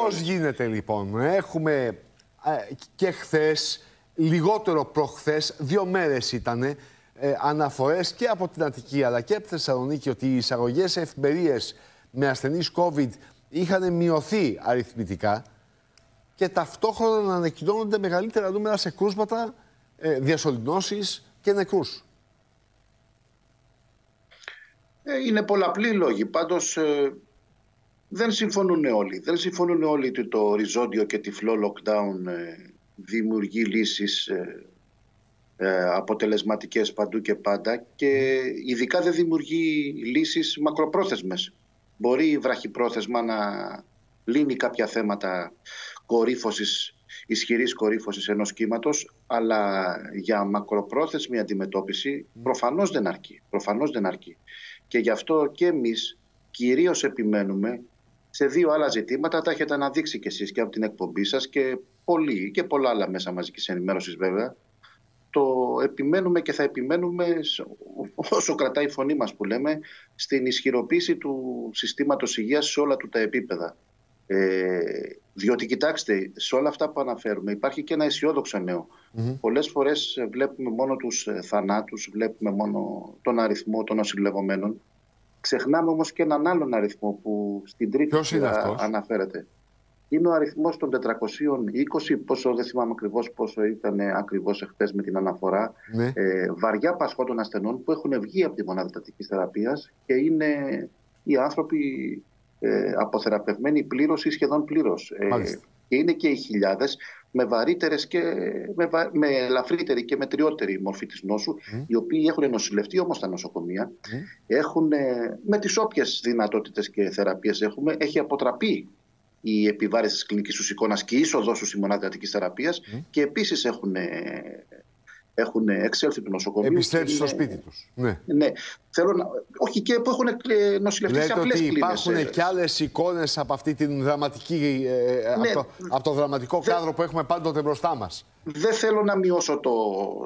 Πώς γίνεται λοιπόν, έχουμε και χθες, λιγότερο προχθές, δύο μέρες ήτανε, ε, αναφορές και από την Αττική αλλά και από τη Θεσσαλονίκη ότι οι εισαγωγές σε εφημερίες με ασθενείς COVID είχαν μειωθεί αριθμητικά και ταυτόχρονα να ανακοινώνονται μεγαλύτερα νούμερα σε κρούσματα, ε, διασωληνώσεις και νεκρούς. Ε, είναι πολλαπλοί λόγοι. Πάντως ε, δεν συμφωνούν όλοι. Δεν συμφωνούν όλοι ότι το οριζόντιο και τυφλό lockdown ε, δημιουργεί λύσεις αποτελεσματικές παντού και πάντα και ειδικά δεν δημιουργεί λύσεις μακροπρόθεσμες. Μπορεί βραχυπρόθεσμα να λύνει κάποια θέματα κορύφωσης, ισχυρής κορύφωσης ενός κύματος, αλλά για μακροπρόθεσμη αντιμετώπιση προφανώς δεν αρκεί. Προφανώς δεν αρκεί. Και γι' αυτό και εμείς κυρίως επιμένουμε σε δύο άλλα ζητήματα. Τα έχετε αναδείξει κι εσείς και από την εκπομπή σας και πολλοί και πολλά άλλα μέσα μαζικής ενημέρωσης βέβαια. Το επιμένουμε και θα επιμένουμε όσο κρατάει η φωνή μας που λέμε στην ισχυροποίηση του συστήματος υγείας σε όλα του τα επίπεδα. Ε, διότι κοιτάξτε, σε όλα αυτά που αναφέρουμε υπάρχει και ένα αισιόδοξο νέο. Mm-hmm. Πολλές φορές βλέπουμε μόνο τους ε, θανάτους, βλέπουμε μόνο τον αριθμό των νοσηλευομένων. Ξεχνάμε όμως και έναν άλλον αριθμό που στην τρίτη αναφέρεται. Είναι ο αριθμός των 420, πόσο δεν θυμάμαι ακριβώς πόσο ήταν ακριβώς εχθές με την αναφορά, ναι. ε, βαριά πασχόντων ασθενών που έχουν βγει από τη μονάδα θεραπεία θεραπείας και είναι οι άνθρωποι ε, αποθεραπευμένοι πλήρως ή σχεδόν πλήρως. Ε, και είναι και οι χιλιάδες με βαρύτερες και με, με ελαφρύτερη και μετριότερη μορφή της νόσου, οι οποίοι έχουν νοσηλευτεί όμως στα νοσοκομεία, έχουν ε, με τις όποιες δυνατότητες και θεραπείες έχουμε, έχει αποτραπεί η επιβάρηση της κλινικής τους εικόνας και η είσοδός στους στη μονάδα θεραπείας και επίσης έχουν έχουν εξέλθει του νοσοκομείου. Επιστρέψει στο σπίτι τους. Ναι. ναι. Θέλω να... Όχι και που έχουν νοσηλευτεί σε απλές κλίνες. Υπάρχουν ε. και άλλες εικόνες από αυτή την δραματική. Ε, ναι. από, το, από το δραματικό Δε... κάδρο που έχουμε πάντοτε μπροστά μας. Δεν θέλω να μειώσω το,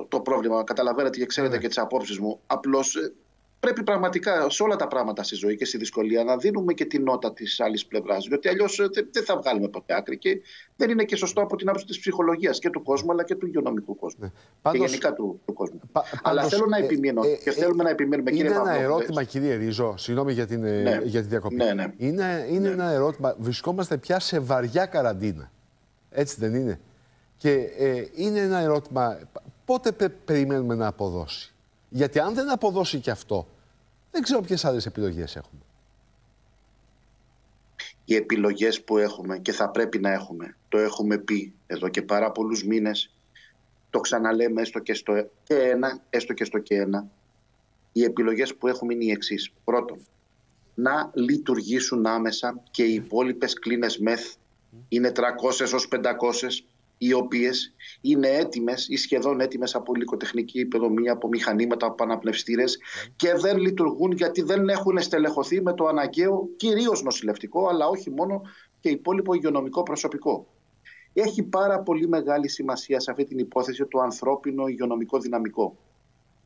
το πρόβλημα. Καταλαβαίνετε και ξέρετε ναι. και τις απόψεις μου. Απλώς ε, πρέπει πραγματικά σε όλα τα πράγματα στη ζωή και στη δυσκολία να δίνουμε και την νότα της άλλης πλευράς. Διότι αλλιώς ε, δεν θα βγάλουμε ποτέ άκρη και δεν είναι και σωστό από την άποψη της ψυχολογίας και του κόσμου αλλά και του υγειονομικού κόσμου. Ναι. Πάντως, και γενικά του, του κόσμου. Πα, αλλά θέλω να ε, επιμείνω ε, και θέλουμε να επιμείνουμε, κύριε Είναι ένα ερώτημα, κύριε Ρίζο, συγγνώμη για την, ναι. για τη διακοπή. Ναι, ναι. Είναι, είναι ναι. ένα ερώτημα. Βρισκόμαστε πια σε βαριά καραντίνα. Έτσι δεν είναι; Και ε, είναι ένα ερώτημα. Πότε περιμένουμε να αποδώσει; Γιατί αν δεν αποδώσει και αυτό, δεν ξέρω ποιες άλλες επιλογές έχουμε. Οι επιλογές που έχουμε και θα πρέπει να έχουμε, το έχουμε πει εδώ και πάρα πολλούς μήνες, το ξαναλέμε έστω και στο και ένα, έστω και στο και ένα, οι επιλογές που έχουμε είναι οι εξής. Πρώτον, να λειτουργήσουν άμεσα και οι υπόλοιπες κλίνες μεθ είναι 300 έως 500 οι οποίες είναι έτοιμες ή σχεδόν έτοιμες από υλικοτεχνική υποδομή, από μηχανήματα, από αναπνευστήρες και δεν λειτουργούν γιατί δεν έχουν στελεχωθεί με το αναγκαίο κυρίως νοσηλευτικό, αλλά όχι μόνο και υπόλοιπο υγειονομικό προσωπικό. Έχει πάρα πολύ μεγάλη σημασία σε αυτή την υπόθεση το ανθρώπινο υγειονομικό δυναμικό.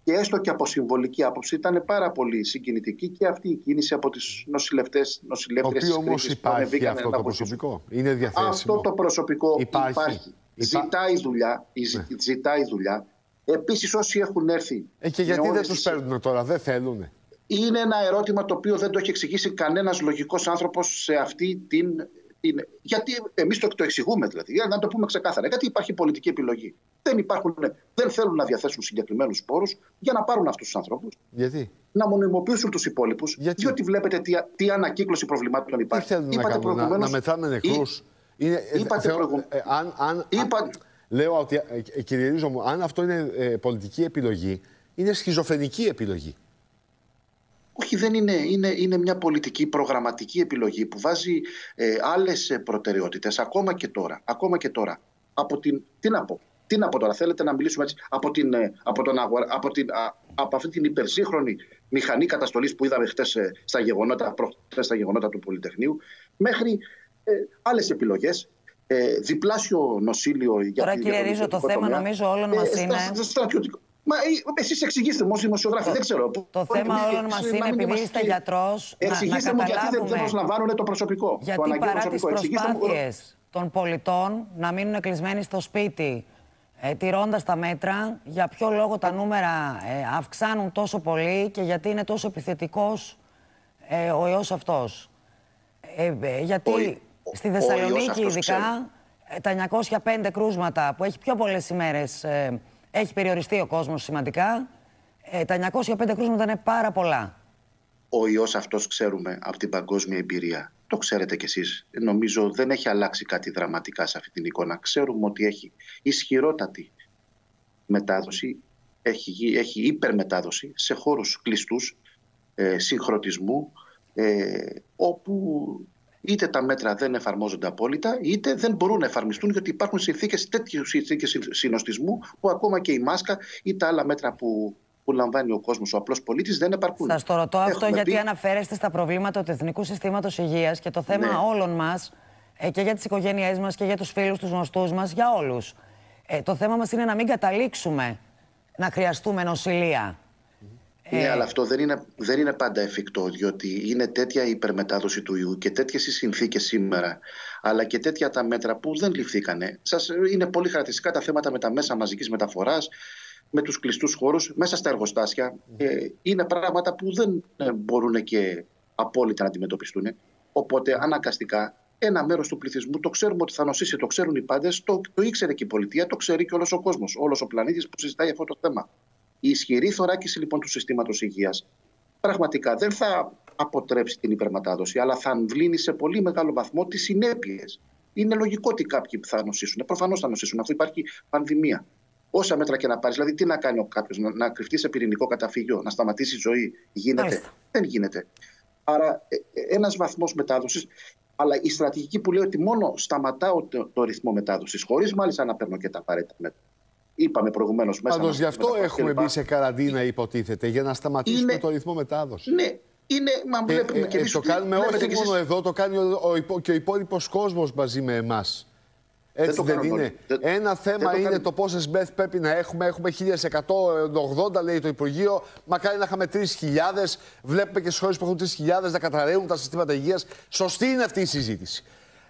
Και έστω και από συμβολική άποψη ήταν πάρα πολύ συγκινητική και αυτή η κίνηση από τις νοσηλευτές, νοσηλεύτριες της όμω υπάρχει αυτό το προσωπικό; Είναι διαθέσιμο; Αυτό το προσωπικό υπάρχει. υπάρχει. Ζητάει δουλειά. Ναι. Ζητάει δουλειά. Επίσης, όσοι έχουν έρθει. Ε, και γιατί δεν τους παίρνουν τώρα, δεν θέλουν. Είναι ένα ερώτημα το οποίο δεν το έχει εξηγήσει κανένας λογικός άνθρωπος σε αυτή την. την... Γιατί εμείς το, το εξηγούμε, δηλαδή. Για να το πούμε ξεκάθαρα. Γιατί υπάρχει πολιτική επιλογή. Δεν, υπάρχουν, δεν θέλουν να διαθέσουν συγκεκριμένους πόρους για να πάρουν αυτούς τους ανθρώπους. Γιατί; Να μονιμοποιήσουν τους υπόλοιπους. Γιατί; Διότι βλέπετε τι, τι ανακύκλωση προβλημάτων υπάρχει. Τι θέλουν Είπατε να, κάνουν, να, να μετράμε νεκρούς; Είναι, ε, Είπατε θεω, ε, αν, αν, Είπα... λέω ότι, ε, ε, κύριε Ρίζο μου, αν αυτό είναι ε, πολιτική επιλογή, είναι σχιζοφρενική επιλογή. Όχι, δεν είναι. Είναι, είναι μια πολιτική προγραμματική επιλογή που βάζει ε, άλλες προτεραιότητες, ακόμα και τώρα. Ακόμα και τώρα. Από την, τι να πω, τι να πω τώρα, θέλετε να μιλήσουμε έτσι, από, την, από, τον αγορα, από, την, από αυτή την υπερσύγχρονη μηχανή καταστολής που είδαμε χτες στα γεγονότα, στα γεγονότα του Πολυτεχνείου, μέχρι ε, άλλες επιλογές. Ε, διπλάσιο νοσήλιο για Τώρα, κύριε Ρίζο, το θέμα νομίζω όλων μας ε, είναι. Στρατιωτικό, Μα εσείς εξηγήστε μου ως δημοσιογράφοι, δεν ξέρω. Το θέμα όλων μας είναι επειδή είστε γιατρός. Εξηγήστε να, μου γιατί δεν, δεν προσλαμβάνουν το προσωπικό. Γιατί το παρά τις προσπάθειες των πολιτών να μείνουν κλεισμένοι στο σπίτι, ε, τηρώντας τα μέτρα, για ποιο λόγο τα νούμερα ε, αυξάνουν τόσο πολύ και γιατί είναι τόσο επιθετικός ε, ο ιός αυτός. Ε, ε, γιατί ο, στη Θεσσαλονίκη, ειδικά, ξέρω. τα 905 κρούσματα που έχει πιο πολλές ημέρες έχει περιοριστεί ο κόσμος σημαντικά. Ε, τα 905 κρούσματα είναι πάρα πολλά. Ο ιός αυτός ξέρουμε από την παγκόσμια εμπειρία. Το ξέρετε κι εσείς. Νομίζω δεν έχει αλλάξει κάτι δραματικά σε αυτή την εικόνα. Ξέρουμε ότι έχει ισχυρότατη μετάδοση, έχει, έχει υπερμετάδοση σε χώρους κλειστούς, ε, συγχρονισμού, ε, όπου είτε τα μέτρα δεν εφαρμόζονται απόλυτα, είτε δεν μπορούν να εφαρμιστούν, γιατί υπάρχουν συνθήκες τέτοιου συνθήκες συνοστισμού που ακόμα και η μάσκα ή τα άλλα μέτρα που, που λαμβάνει ο κόσμος, ο απλός πολίτης, δεν επαρκούν. Σας το ρωτώ αυτό γιατί πει... αναφέρεστε στα προβλήματα του Εθνικού Συστήματος Υγείας και το θέμα ναι. όλων μας ε, και για τις οικογένειές μας και για τους φίλους, τους γνωστούς μας, για όλους. Ε, το θέμα μας είναι να μην καταλήξουμε να χρειαστούμε νοσηλεία. Ναι, ε... αλλά αυτό δεν είναι, δεν είναι πάντα εφικτό, διότι είναι τέτοια η υπερμετάδοση του ιού και τέτοιες οι συνθήκες σήμερα, αλλά και τέτοια τα μέτρα που δεν ληφθήκανε. Σας, είναι πολύ χαρακτηριστικά τα θέματα με τα μέσα μαζικής μεταφοράς, με τους κλειστούς χώρους, μέσα στα εργοστάσια. Ε, είναι πράγματα που δεν ε, μπορούν και απόλυτα να αντιμετωπιστούν. Οπότε, αναγκαστικά, ένα μέρος του πληθυσμού το ξέρουμε ότι θα νοσήσει, το ξέρουν οι πάντες, το, το ήξερε και η πολιτεία, το ξέρει και όλος ο κόσμος, όλος ο πλανήτης που συζητάει αυτό το θέμα. Η ισχυρή θωράκιση λοιπόν του συστήματος υγείας πραγματικά δεν θα αποτρέψει την υπερμετάδοση, αλλά θα αμβλύνει σε πολύ μεγάλο βαθμό τις συνέπειες. Είναι λογικό ότι κάποιοι θα νοσήσουν. Προφανώς θα νοσήσουν, αφού υπάρχει πανδημία. Όσα μέτρα και να πάρεις, δηλαδή τι να κάνει ο κάποιος, να, να κρυφτεί σε πυρηνικό καταφύγιο, να σταματήσει η ζωή, γίνεται. Δεν γίνεται. Άρα, ε, ε, ένας βαθμός μετάδοσης, αλλά η στρατηγική που λέει ότι μόνο σταματάω το, το ρυθμό μετάδοσης, χωρίς μάλιστα να παίρνω και τα απαραίτητα μέτρα. Είπαμε προηγουμένως μέσα. Πάντως γι' αυτό έχουμε μπει σε καραντίνα, υποτίθεται, για να σταματήσουμε είναι... το ρυθμό μετάδοσης. Ναι, είναι, μα ε, βλέπουμε ε, και εμείς. το κάνουμε όχι μόνο εδώ, το κάνει ο, ο, και ο υπόλοιπος κόσμος μαζί με εμάς. Έτσι δεν, δεν είναι. Δεν, Ένα θέμα δεν είναι το πόσες μπεθ πρέπει να έχουμε. Έχουμε 1180, λέει το Υπουργείο. Μακάρι να είχαμε 3.000. Βλέπουμε και στις χώρες που έχουν 3.000 να καταραίουν τα συστήματα υγείας. Σωστή είναι αυτή η συζήτηση.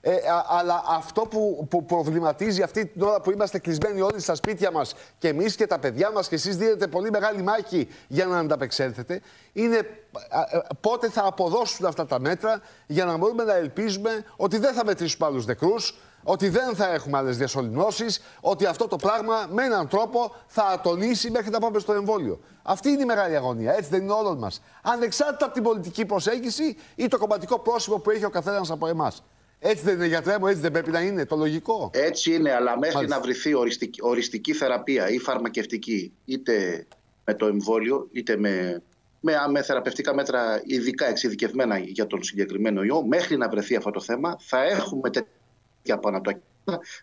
Ε, αλλά αυτό που, που προβληματίζει αυτή την ώρα που είμαστε κλεισμένοι όλοι στα σπίτια μας και εμείς και τα παιδιά μας και εσείς δίνετε πολύ μεγάλη μάχη για να ανταπεξέλθετε, είναι ε, πότε θα αποδώσουν αυτά τα μέτρα για να μπορούμε να ελπίζουμε ότι δεν θα μετρήσουμε άλλους νεκρούς, ότι δεν θα έχουμε άλλες διασωληνώσεις, ότι αυτό το πράγμα με έναν τρόπο θα ατονίσει μέχρι να πάμε στο εμβόλιο. Αυτή είναι η μεγάλη αγωνία. Έτσι δεν είναι όλων μας. Ανεξάρτητα από την πολιτική προσέγγιση ή το κομματικό πρόσωπο που έχει ο καθένας από εμάς. Έτσι δεν είναι γιατρέ μου, έτσι δεν πρέπει να είναι το λογικό. Έτσι είναι, αλλά μέχρι να βρεθεί οριστική, οριστική θεραπεία ή φαρμακευτική, είτε με το εμβόλιο, είτε με, με, με θεραπευτικά μέτρα ειδικά εξειδικευμένα για τον συγκεκριμένο ιό, μέχρι να βρεθεί αυτό το θέμα, θα έχουμε τέτοια πανατοκίνητα.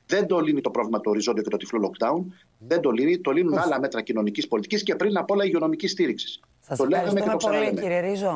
Δεν το λύνει το πρόβλημα του οριζόντιο και το τυφλό lockdown. Δεν το λύνει. Το λύνουν άλλα μέτρα κοινωνικής πολιτικής και πριν απ' όλα υγειονομικής στήριξης. Σας ευχαριστούμε πολύ, κύριε Ρίζο.